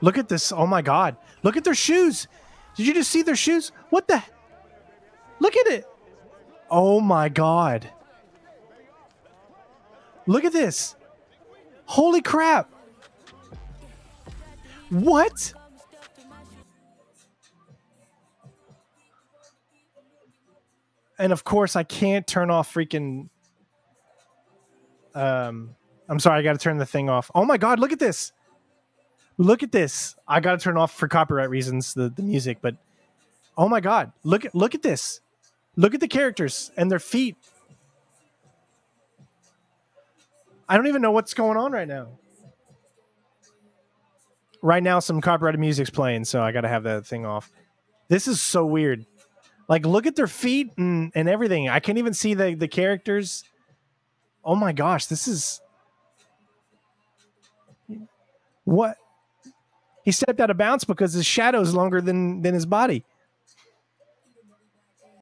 Look at this. Oh my god. Look at their shoes. Did you just see their shoes? What the? Look at it. Oh my god. Look at this. Holy crap. What? And of course, I can't turn off freaking. Um, I'm sorry, I got to turn the thing off. Oh my god, look at this! Look at this. I got to turn off for copyright reasons the, the music, but oh my god, look at look at this. Look at the characters and their feet. I don't even know what's going on right now. Right now, some copyrighted music's playing, so I got to have that thing off. This is so weird. Like, look at their feet and, and everything. I can't even see the, the characters. Oh my gosh, this is. What? He stepped out of bounds because his shadow is longer than, than his body.